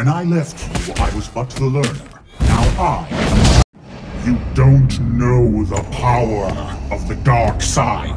When I left you, I was but the learner. Now I. You don't know the power of the dark side.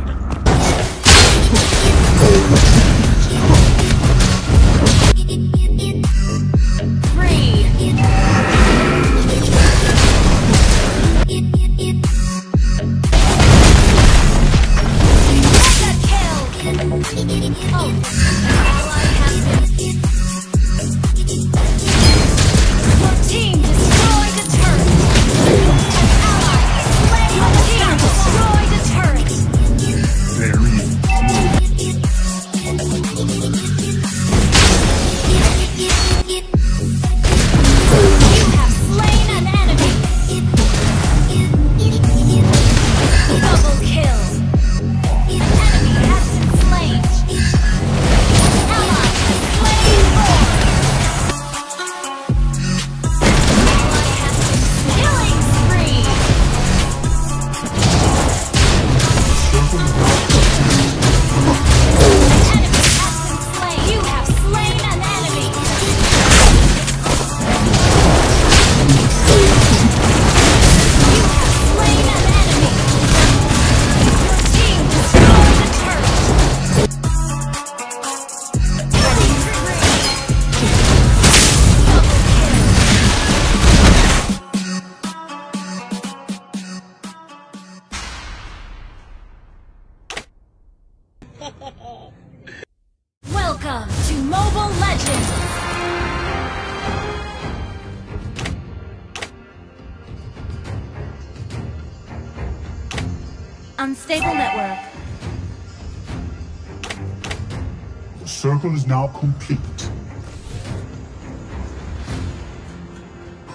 Unstable network. The circle is now complete.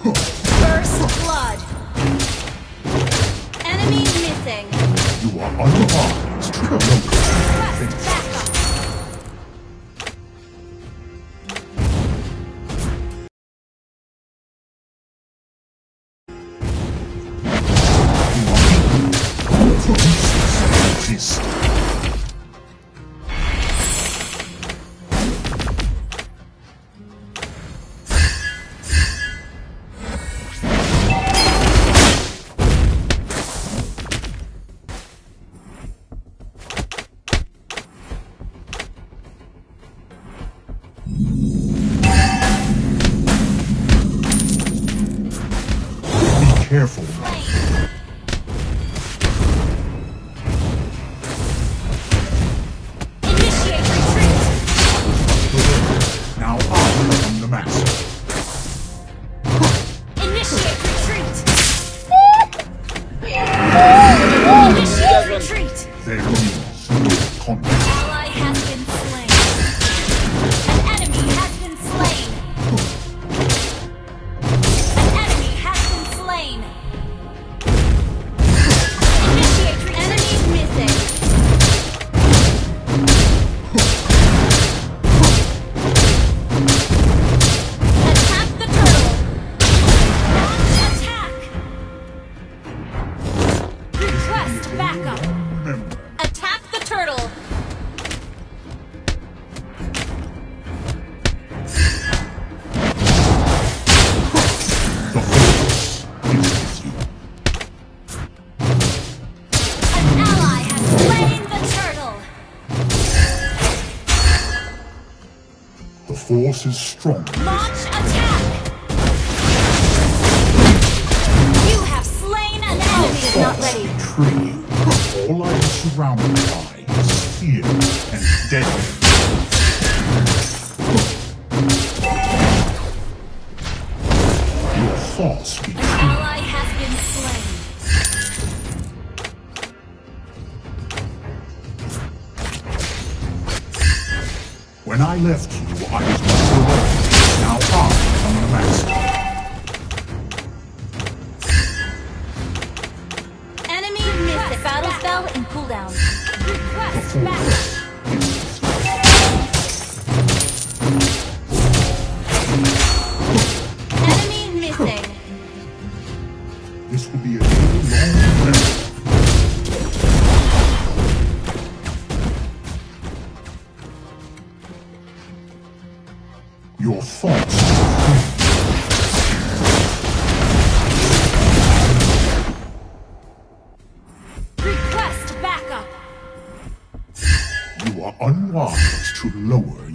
First blood. Enemy missing. You are unadvised. Force is strong. Launch attack. You have slain an enemy. Is not ready. Tree. All I am surrounded by is fear and death. Your thoughts be An true. ally has been slain. When I left you, Alone. Now am the. Enemy missing. Battle spell in cooldown. The Request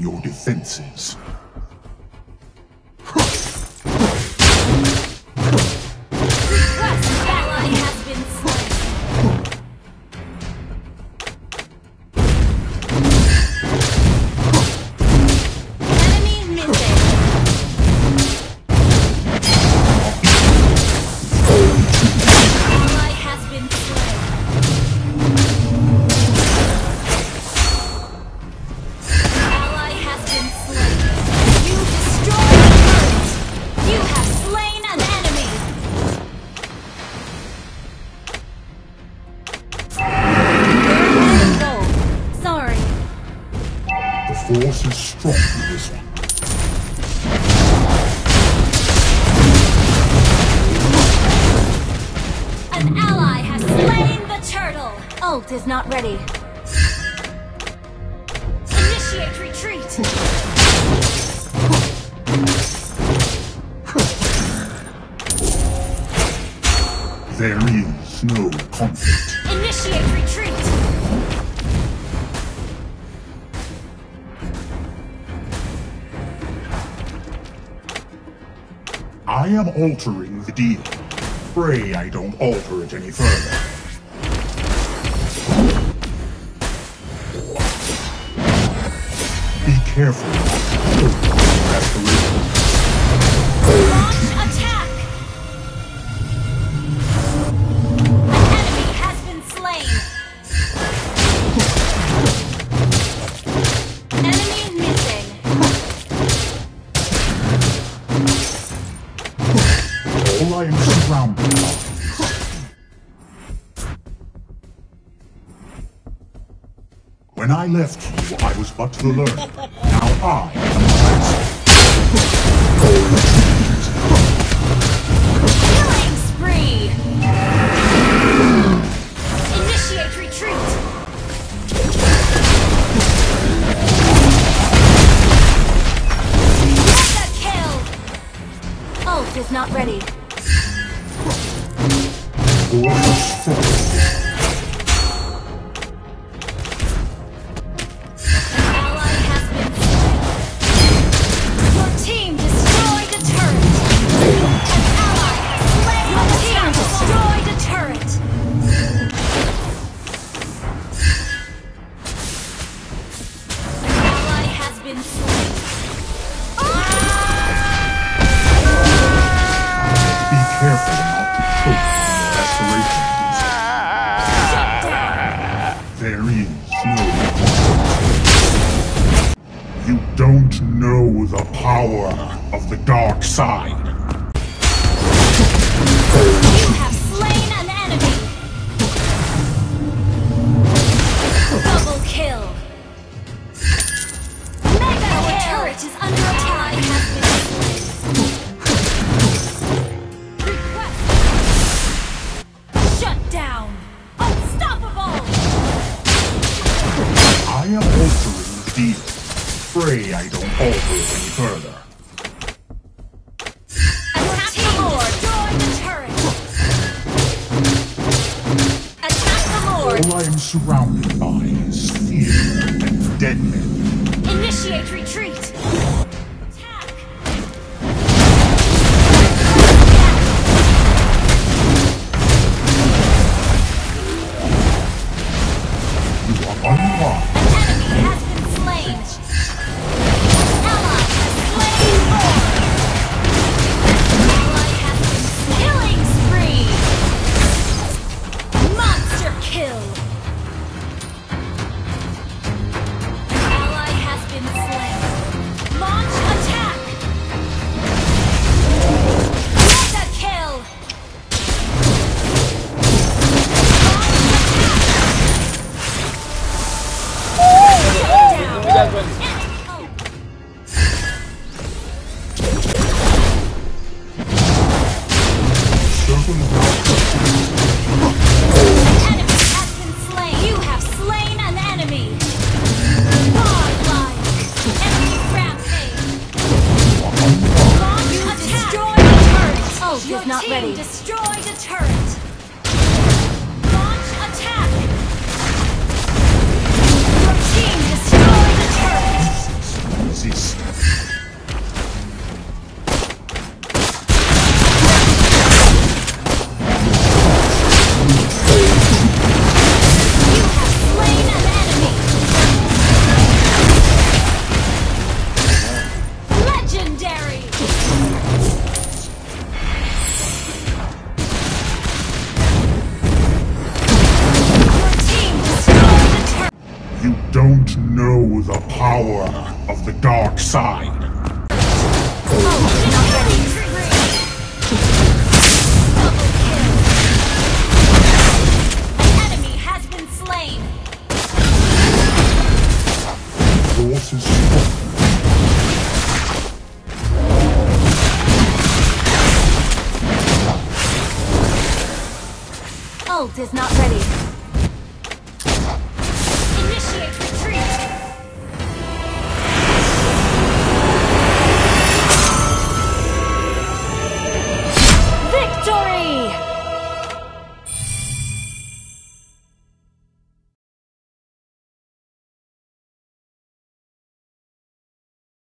your defenses. An ally has slain the turtle. Ult is not ready. Initiate retreat. There is no conflict. Initiate retreat. I am altering the deal. Pray I don't alter it any further. Be careful. When I left you, I was but to the learner. Now I am the master. Killing spree. Initiate retreat. Ult is not ready. Power of the dark side. You have slain an enemy. Double kill. Mega Our turret is under attack. Has been slain. Request. Shut down. Unstoppable. I am altering the deal. Pray I don't alter it any further. Retreat. Turret. Ult is not team ready. destroyed a turret.